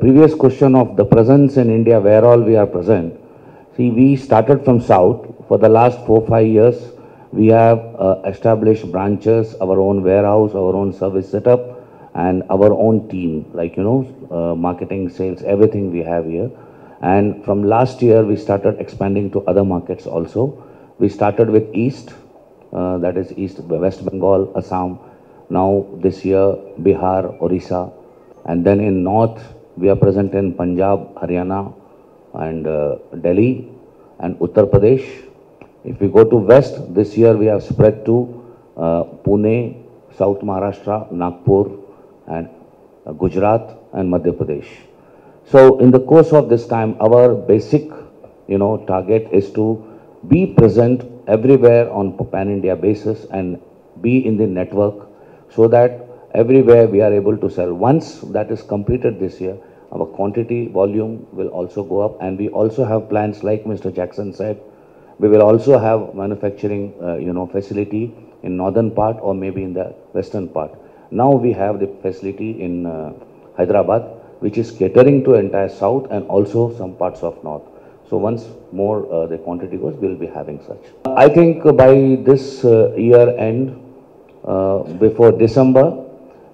previous question of the presence in India, where all we are present, see, we started from south. For the last four, five years, we have uh, established branches, our own warehouse, our own service setup, and our own team, like, you know, uh, marketing, sales, everything we have here. And from last year, we started expanding to other markets also. We started with East, uh, that is East, West Bengal, Assam. Now, this year, Bihar, Orissa. And then in North, we are present in Punjab, Haryana, and uh, Delhi, and Uttar Pradesh. If we go to West, this year we have spread to uh, Pune, South Maharashtra, Nagpur, and uh, Gujarat, and Madhya Pradesh. So in the course of this time, our basic, you know, target is to be present everywhere on pan-India basis and be in the network so that everywhere we are able to sell. Once that is completed this year, our quantity volume will also go up and we also have plans like Mr. Jackson said, we will also have manufacturing, uh, you know, facility in northern part or maybe in the western part. Now we have the facility in uh, Hyderabad, which is catering to entire south and also some parts of north. So once more uh, the quantity goes, we will be having such. I think by this uh, year end, uh, before December,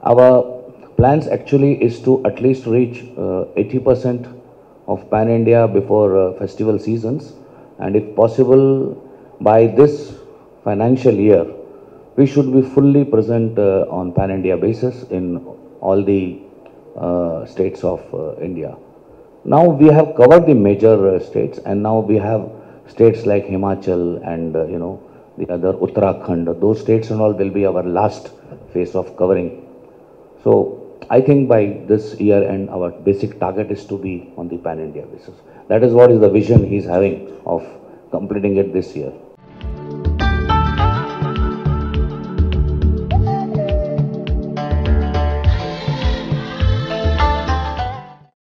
our plans actually is to at least reach uh, 80% of Pan India before uh, festival seasons and if possible by this financial year we should be fully present uh, on pan India basis in all the uh, states of uh, India. Now we have covered the major uh, states and now we have states like Himachal and uh, you know the other Uttarakhand. Those states and all will be our last phase of covering. So I think by this year end our basic target is to be on the pan India basis. That is what is the vision he is having of completing it this year.